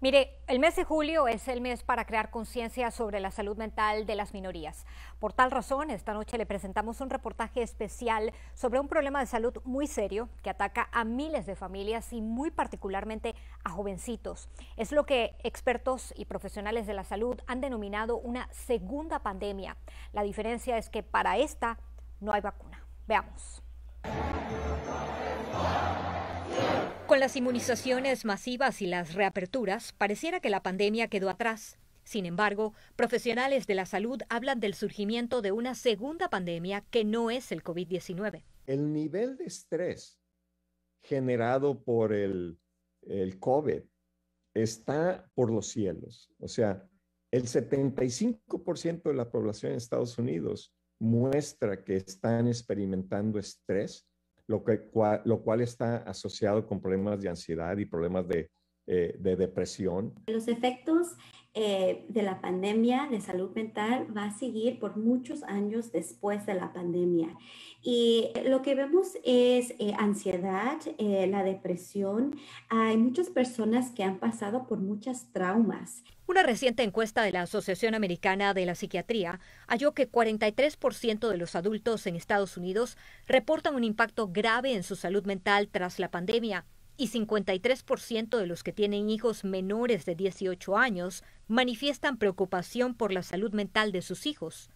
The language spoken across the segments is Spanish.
Mire, el mes de julio es el mes para crear conciencia sobre la salud mental de las minorías. Por tal razón, esta noche le presentamos un reportaje especial sobre un problema de salud muy serio que ataca a miles de familias y muy particularmente a jovencitos. Es lo que expertos y profesionales de la salud han denominado una segunda pandemia. La diferencia es que para esta no hay vacuna. Veamos. Con las inmunizaciones masivas y las reaperturas, pareciera que la pandemia quedó atrás. Sin embargo, profesionales de la salud hablan del surgimiento de una segunda pandemia que no es el COVID-19. El nivel de estrés generado por el, COVID está por los cielos. O sea, el 75% de la población en Estados Unidos muestra que están experimentando estrés lo, que, lo cual está asociado con problemas de ansiedad y problemas de, eh, de depresión. Los efectos eh, de la pandemia de salud mental va a seguir por muchos años después de la pandemia. Y lo que vemos es eh, ansiedad, la depresión. Hay muchas personas que han pasado por muchas traumas. Una reciente encuesta de la Asociación Americana de la Psiquiatría halló que 43% de los adultos en Estados Unidos reportan un impacto grave en su salud mental tras la pandemia y 53% de los que tienen hijos menores de 18 años manifiestan preocupación por la salud mental de sus hijos,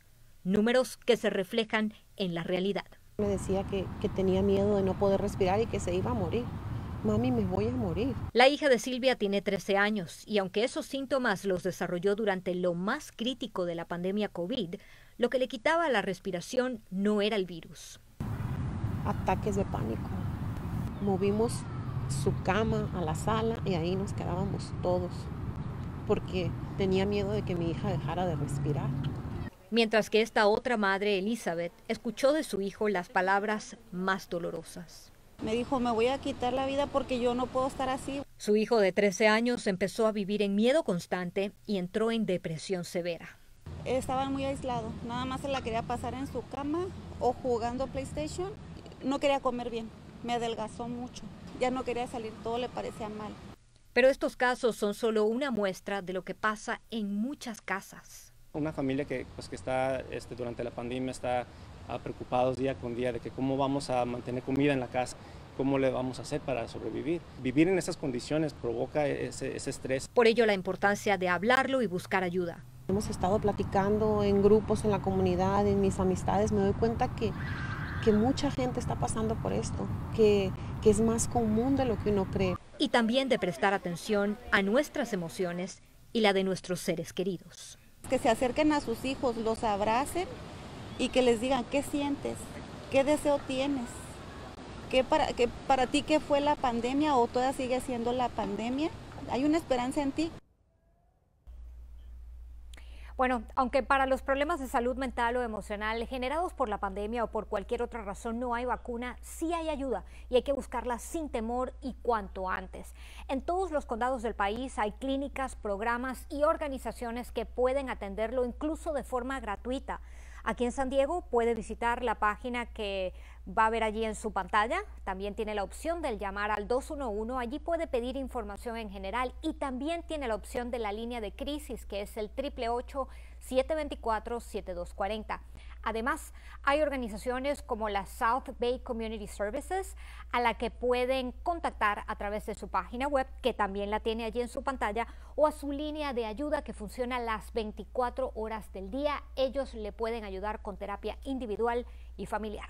números que se reflejan en la realidad. Me decía que, que tenía miedo de no poder respirar y que se iba a morir. Mami, me voy a morir. La hija de Silvia tiene 13 años y aunque esos síntomas los desarrolló durante lo más crítico de la pandemia COVID, lo que le quitaba la respiración no era el virus. Ataques de pánico. Movimos su cama a la sala y ahí nos quedábamos todos porque tenía miedo de que mi hija dejara de respirar. Mientras que esta otra madre, Elizabeth, escuchó de su hijo las palabras más dolorosas. Me dijo, me voy a quitar la vida porque yo no puedo estar así. Su hijo de 13 años empezó a vivir en miedo constante y entró en depresión severa. Estaba muy aislado, nada más se la quería pasar en su cama o jugando PlayStation. No quería comer bien, me adelgazó mucho ya no quería salir, todo le parecía mal. Pero estos casos son solo una muestra de lo que pasa en muchas casas. Una familia que, pues, que está este, durante la pandemia está ah, preocupados día con día de que cómo vamos a mantener comida en la casa, cómo le vamos a hacer para sobrevivir. Vivir en esas condiciones provoca ese, ese estrés. Por ello la importancia de hablarlo y buscar ayuda. Hemos estado platicando en grupos, en la comunidad, en mis amistades, me doy cuenta que que mucha gente está pasando por esto, que, que es más común de lo que uno cree. Y también de prestar atención a nuestras emociones y la de nuestros seres queridos. Que se acerquen a sus hijos, los abracen y que les digan qué sientes, qué deseo tienes, qué para, qué para ti qué fue la pandemia o todavía sigue siendo la pandemia. Hay una esperanza en ti. Bueno, aunque para los problemas de salud mental o emocional generados por la pandemia o por cualquier otra razón no hay vacuna, sí hay ayuda y hay que buscarla sin temor y cuanto antes. En todos los condados del país hay clínicas, programas y organizaciones que pueden atenderlo incluso de forma gratuita. Aquí en San Diego puede visitar la página que va a ver allí en su pantalla. También tiene la opción del llamar al 211. Allí puede pedir información en general y también tiene la opción de la línea de crisis que es el 888-724-7240. Además, hay organizaciones como la South Bay Community Services a la que pueden contactar a través de su página web, que también la tiene allí en su pantalla, o a su línea de ayuda que funciona las 24 horas del día. Ellos le pueden ayudar con terapia individual y familiar.